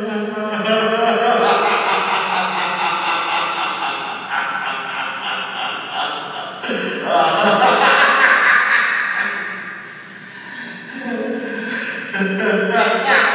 Yeah.